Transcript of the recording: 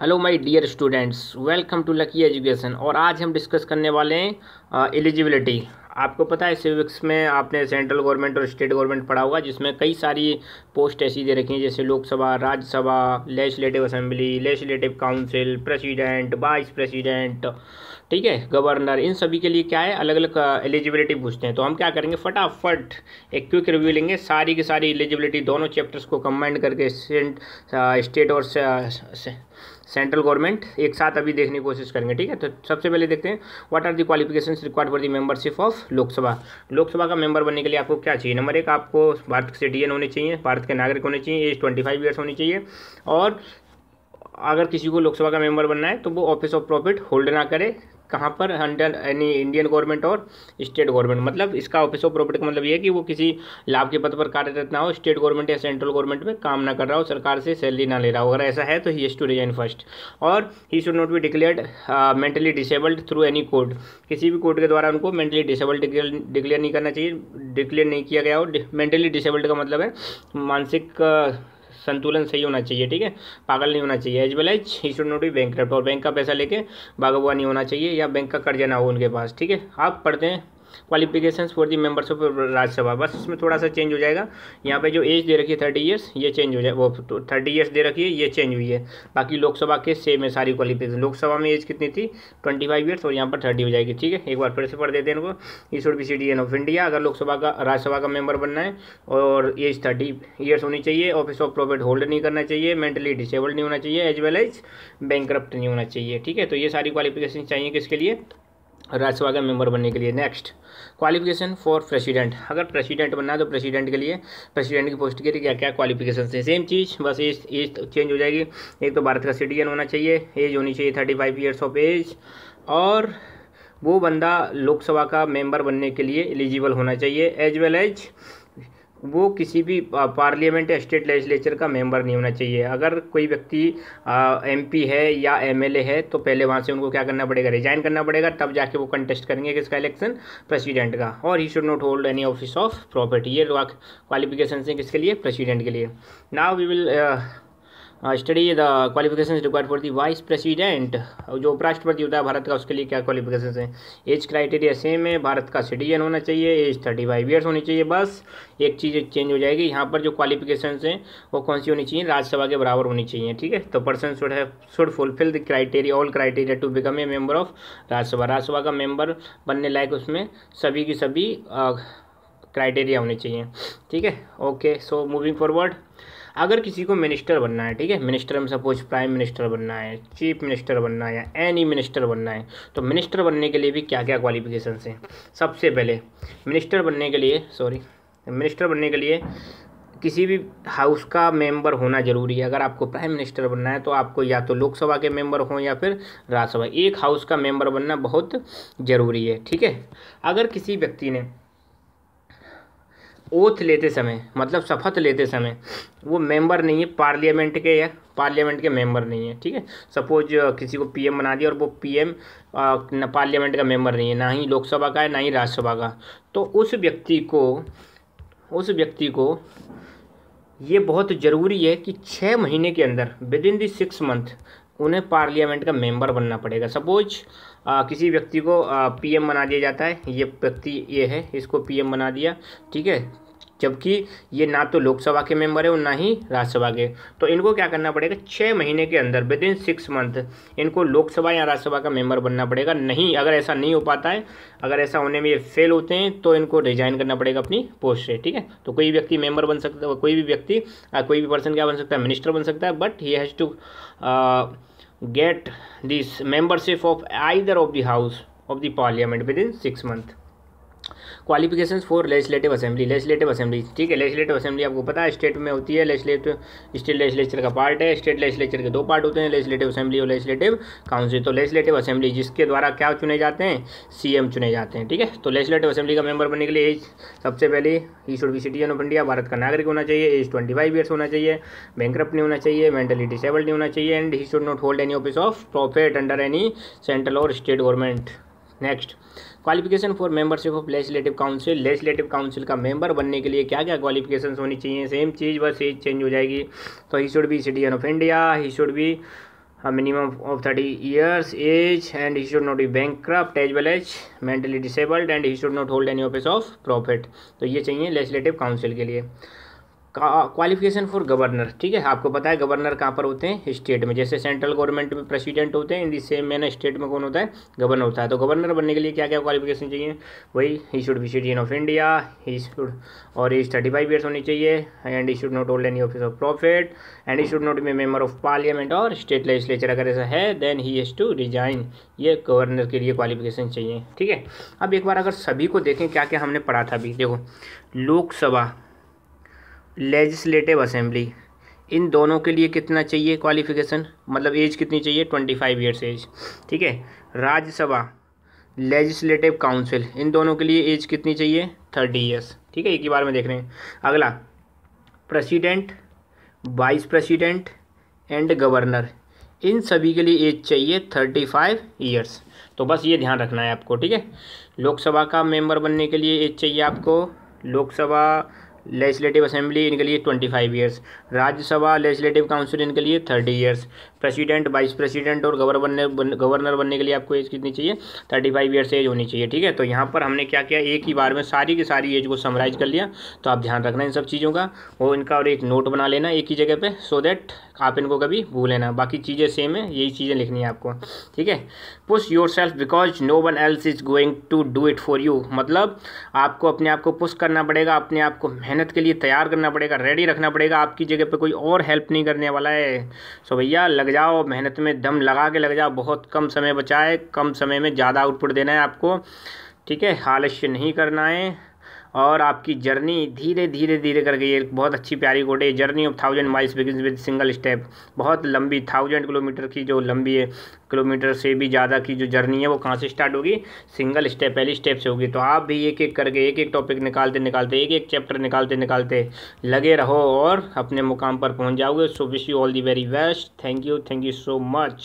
Hello my dear students welcome to lucky education और आज हम डिस्कस करने वाले हैं एलिजिबिलिटी आपको पता है सिविक्स में आपने सेंट्रल गवर्नमेंट और स्टेट गवर्नमेंट पढ़ा होगा, जिसमें कई सारी पोस्ट ऐसी दे रखी हैं, जैसे Lok Sabha, Rajya Sabha legislative assembly legislative council president vice president ठीक है? गवर्नर, इन सभी के लिए क्या है? अलग अलग एलिजिबिलिटी पूछते हैं। तो हम क्या करेंगे? फटाफट एक क्विक रिव्यू लेंगे। सारी की सारी एलिजिबिलिटी दोनों चैप्टर्स को कंबाइंड करके स्टेट और सेंट्रल गवर्नमेंट एक साथ अभी देखने की कोशिश करेंगे। ठीक है? तो सबसे पहले देखते हैं। What are the qualification required for the membership of Lok Sabha? Lok Sabha का मेंबर बनने के लिए आपको क्या चाहिए? नंबर एक, आपको भारत के सिटीजन होने चाहिए, भारत के नागरिक होने चाहिए एज ट्वेंटी फाइव ईयर्स होनी चाहिए और अगर किसी को लोकसभा का मेंबर बनना है तो वो ऑफ़िस ऑफ़ प्रॉफिट होल्ड ना करे। कहाँ पर अंडर यानी इंडियन गवर्नमेंट और स्टेट गवर्नमेंट मतलब इसका ऑफ़िस ऑफ़ प्रॉपर्टी का मतलब ये है कि वो किसी लाभ के पद पर कार्यरत ना हो स्टेट गवर्नमेंट या सेंट्रल गवर्नमेंट में काम ना कर रहा हो सरकार से सैलरी ना ले रहा हो। अगर ऐसा है तो ही टू रिजाइन फ़र्स्ट और he should not be declared mentally disabled through any court किसी भी कोर्ट के द्वारा उनको मेंटली डिसेबल्ड डिक्लेयर नहीं करना चाहिए। डिक्लेयर नहीं किया गया हो मेंटली डिसेबल्ड का मतलब है मानसिक uh, संतुलन सही होना चाहिए, ठीक है? पागल नहीं होना चाहिए। As well as he should not be bank और बैंक का पैसा लेके नहीं होना चाहिए या बैंक का कर्जा ना हो उनके पास, ठीक है? आप पढ़ते हैं। Qualifications for the members of Rajya Sabha बस इसमें थोड़ा सा चेंज हो जाएगा। यहाँ पे जो एज दे रखी है थर्टी ईयर्स ये चेंज हो जाए। वो थर्टी ईयर्स दे रखी है, ये चेंज हुई है। बाकी लोकसभा के सेम है सारी क्वालिफिकेशन लोकसभा में एज कितनी थी? ट्वेंटी फाइव ईयर्स और यहाँ पर थर्टी हो जाएगी, ठीक है? एक बार फिर से पढ़ देते हैं इनको। He should be citizen of India अगर लोकसभा का राज्यसभा का मेंबर बनना है और एज थर्टी ईयर्स होनी चाहिए ऑफ़िस ऑफ़ प्रॉफिट होल्ड नहीं करना चाहिए मेंटली डिसेबल्ड नहीं होना चाहिए एज वेल एज बैंक नहीं होना चाहिए, ठीक है? तो ये सारी क्वालिफिकेशन चाहिए किसके लिए? राज्यसभा का मेंबर बनने के लिए नेक्स्ट क्वालिफिकेशन फॉर प्रेसिडेंट अगर प्रेसिडेंट बनना है तो प्रेसिडेंट के लिए प्रेसिडेंट की पोस्ट के लिए क्या क्या क्वालिफिकेशन है? सेम चीज़, बस एज एज चेंज हो जाएगी। एक तो भारत का सिटीजन होना चाहिए एज होनी चाहिए thirty five years of age और वो बंदा लोकसभा का मेंबर बनने के लिए एलिजिबल होना चाहिए एज वेल एज वो किसी भी पार्लियामेंट या स्टेट लेजिस्लेचर का मेंबर नहीं होना चाहिए। अगर कोई व्यक्ति एमपी है या एमएलए है तो पहले वहाँ से उनको क्या करना पड़ेगा? रिजाइन करना पड़ेगा, तब जाके वो कंटेस्ट करेंगे किसका इलेक्शन प्रेसिडेंट का। और he should not hold any office of property ये क्वालिफिकेशन है किसके लिए? प्रेसिडेंट के लिए। Now we will study the qualification required for the vice president जो उपराष्ट्रपति होता है भारत का, उसके लिए क्या क्वालिफिकेशन है? एज क्राइटेरिया सेम है, भारत का सिटीजन होना चाहिए एज थर्टी फाइव ईयर्स होनी चाहिए बस। एक चीज़ चेंज हो जाएगी, यहाँ पर जो क्वालिफिकेशन हैं, वो कौन सी होनी चाहिए? राज्यसभा के बराबर होनी चाहिए, ठीक है? तो पर्सन शुड है should fulfil the criteria all criteria to become A member of Rajya Sabha. Rajya Sabha का मेंबर बनने लायक उसमें सभी की सभी क्राइटेरिया होने चाहिए, ठीक है? ओके सो मूविंग फॉरवर्ड अगर किसी को मिनिस्टर बनना है, ठीक है? मिनिस्टर में सपोज़ प्राइम मिनिस्टर बनना है चीफ मिनिस्टर बनना है या एनी मिनिस्टर बनना है तो मिनिस्टर बनने के लिए भी क्या क्या क्वालिफिकेशन हैं? सबसे पहले मिनिस्टर बनने के लिए सॉरी मिनिस्टर बनने के लिए किसी भी हाउस का मेंबर होना ज़रूरी है। अगर आपको प्राइम मिनिस्टर बनना है तो आपको या तो लोकसभा के मेंबर हों या फिर राज्यसभा। एक हाउस का मेंबर बनना बहुत ज़रूरी है, ठीक है? अगर किसी व्यक्ति ने ओथ लेते समय मतलब शपथ लेते समय, वो मेंबर नहीं है पार्लियामेंट के या पार्लियामेंट के मेंबर नहीं है, ठीक है? सपोज़ किसी को पीएम बना दिया और वो पीएम पार्लियामेंट का मेंबर नहीं है, ना ही लोकसभा का है, ना ही राज्यसभा का। तो उस व्यक्ति को, उस व्यक्ति को ये बहुत ज़रूरी है कि छः महीने के अंदर within the six month उन्हें पार्लियामेंट का मेंबर बनना पड़ेगा। सपोज़ किसी व्यक्ति को पीएम बना दिया जाता है। ये व्यक्ति ये है, इसको पीएम बना दिया, ठीक है? जबकि ये ना तो लोकसभा के मेंबर है और ना ही राज्यसभा के। तो इनको क्या करना पड़ेगा? छः महीने के अंदर विद इन सिक्स मंथ इनको लोकसभा या राज्यसभा का मेंबर बनना पड़ेगा। नहीं, अगर ऐसा नहीं हो पाता है, अगर ऐसा होने में ये फेल होते हैं तो इनको रिजाइन करना पड़ेगा अपनी पोस्ट से, ठीक है? तो कोई व्यक्ति मेंबर बन सकता है, कोई भी व्यक्ति कोई भी पर्सन क्या बन सकता है? मिनिस्टर बन सकता है but he has to get this membership of of the house of the parliament within six months qualification for legislative assembly legislative assembly ठीक है लेजिस्लेटिव असेंबली आपको पता है स्टेट में होती है लेजिस्लेटिव स्टेट लेजिस्लेचर का पार्ट है स्टेट लेजिस्लेचर के दो पार्ट होते हैं लेजिस्लेटिव असेंबली और लेजिस्लेटिव काउंसिल तो लेजिस्लेटिव असेंबली जिसके द्वारा क्या चुने जाते हैं? सीएम चुने जाते हैं, ठीक है? तो लेजिस्लेटिव असेंबली का मेंबर बनने के लिए एज सबसे पहले he should be citizen of India Bharat का नागरिक होना चाहिए एज ट्वेंटी फाइव होना चाहिए बैंक नहीं होना चाहिए मेंटली डिसेबल्ड नहीं होना चाहिए and he should not hold any office of profit under any central और state government next qualification for membership of legislative council legislative council का मेंबर बनने के लिए क्या क्या क्वालिफिकेशन होनी चाहिए? सेम चीज़, बस एज चेंज हो जाएगी। तो he should be citizen of India he should be minimum of 30 years age, and he should be bankrupt as well as mentally disabled and he should not hold any office of profit तो ये चाहिए legislative council के लिए। Qualification for governor ठीक है? आपको पता है गवर्नर कहाँ पर होते हैं? स्टेट में, जैसे सेंट्रल गवर्नमेंट में प्रेसिडेंट होते हैं इन दी सेम मैंने स्टेट में कौन होता है? गवर्नर होता है। तो गवर्नर बनने के लिए क्या क्या क्वालिफिकेशन चाहिए? वही he should be citizen of India he should और एज थर्टी फाइव ईयर्स होनी चाहिए and he should not hold any office of profit and he should not be member of parliament और स्टेट लेजिस्लेचर अगर ऐसा है then he has to resign ये governor के लिए क्वालिफिकेशन चाहिए, ठीक है? अब एक बार अगर सभी को देखें क्या क्या हमने पढ़ा था अभी? देखो, लोकसभा लेजिस्लेटिव असेंबली इन दोनों के लिए कितना चाहिए क्वालिफिकेशन मतलब एज कितनी चाहिए? ट्वेंटी फाइव ईयर्स एज ठीक है? राज्यसभा लेजिस्लेटिव काउंसिल इन दोनों के लिए एज कितनी चाहिए? थर्टी ईयर्स ठीक है? एक ही बार में देख रहे हैं। अगला president vice president and governor इन सभी के लिए एज चाहिए थर्टी फाइव ईयर्स तो बस ये ध्यान रखना है आपको, ठीक है? लोकसभा का मेंबर बनने के लिए एज चाहिए आपको। लोकसभा लेजिस्लेटिव असेंबली इनके लिए twenty five years Rajya Sabha legislative council इनके लिए thirty years president vice president और गवर्नर गवर्नर बनने के लिए आपको एज कितनी चाहिए? थर्टी फाइव ईयर्स एज होनी चाहिए, ठीक है? तो यहाँ पर हमने क्या किया? एक ही बार में सारी की सारी एज को समराइज कर लिया। तो आप ध्यान रखना इन सब चीज़ों का और इनका और एक नोट बना लेना एक ही जगह पर सो दैट आप इनको कभी भूलें ना बाकी चीज़ें सेम है, यही चीज़ें लिखनी है आपको, ठीक है? Push yourself because no one else is going to do it for you मतलब आपको अपने आप को पुश करना पड़ेगा, अपने आप को मेहनत के लिए तैयार करना पड़ेगा रेडी रखना पड़ेगा, आपकी जगह पे कोई और हेल्प नहीं करने वाला है। सो भैया, लग जाओ, मेहनत में दम लगा के लग जाओ, बहुत कम समय बचाए कम समय में ज़्यादा आउटपुट देना है आपको। ठीक है, आलस्य नहीं करना है। और आपकी जर्नी धीरे धीरे धीरे करके ये बहुत अच्छी प्यारी कोट है। Journey of thousand miles begin with single step बहुत लंबी थाउज़ेंड किलोमीटर की जो लंबी है, किलोमीटर से भी ज़्यादा की जो जर्नी है, वो कहाँ से स्टार्ट होगी? सिंगल स्टेप पहली स्टेप से होगी। तो आप भी एक एक करके, एक एक टॉपिक निकालते निकालते, एक एक चैप्टर निकालते निकालते लगे रहो और अपने मुकाम पर पहुँच जाओगे। So wish you all the very best thank you thank you so much